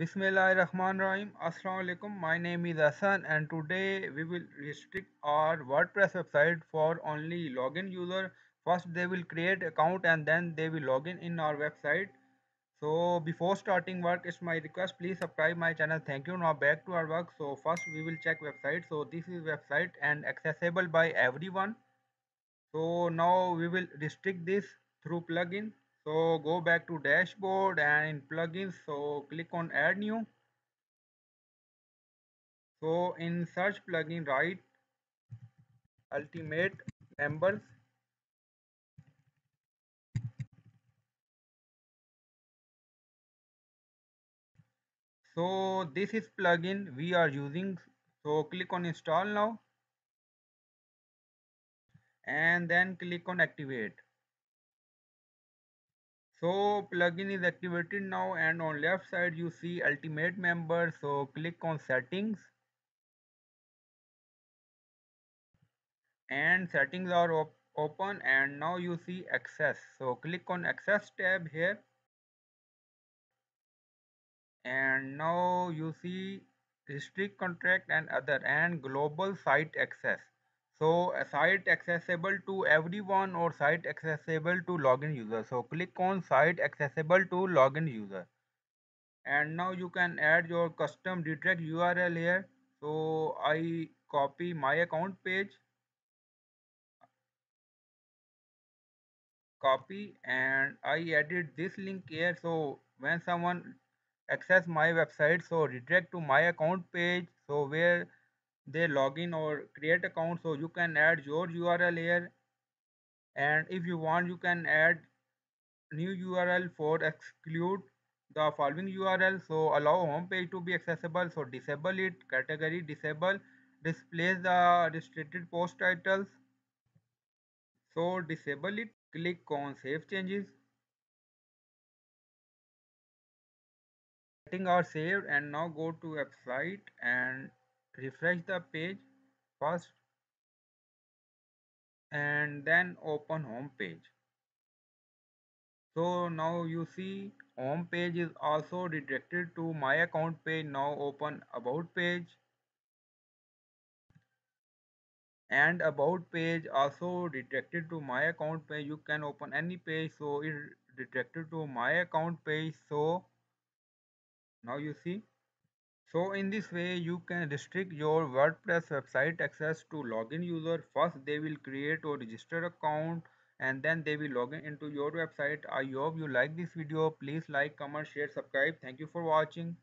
Bismillahirrahmanirrahim. Assalamu alaikum. My name is Hassan and today we will restrict our WordPress website for only login user. First they will create account and then they will login in our website. So before starting work it's my request please subscribe my channel. Thank you. Now back to our work. So first we will check website. So this is website and accessible by everyone. So now we will restrict this through plugin so go back to dashboard and in plugins so click on add new. So in search plugin write ultimate members. So this is plugin we are using. So click on install now. And then click on activate so plugin is activated now and on left side you see ultimate member. So click on settings. And settings are op open and now you see access. So click on access tab here. And now you see restrict contract and other and global site access so a site accessible to everyone or site accessible to login user so click on site accessible to login user. And now you can add your custom redirect url here. So i copy my account page. Copy and i added this link here. So when someone access my website so redirect to my account page. So where they log in or create account. So you can add your url here. And if you want you can add new url for exclude the following url so allow home page to be accessible. So disable it category disable displays the restricted post titles. So disable it click on save changes. Settings are saved and now go to website and refresh the page first and then open home page. So now you see home page is also redirected to my account page. Now open about page. And about page also redirected to my account page. You can open any page. So it redirected to my account page. So now you see so in this way you can restrict your WordPress website access to login user. First they will create or register account and then they will login into your website. I hope you like this video. Please like, comment, share, subscribe. Thank you for watching.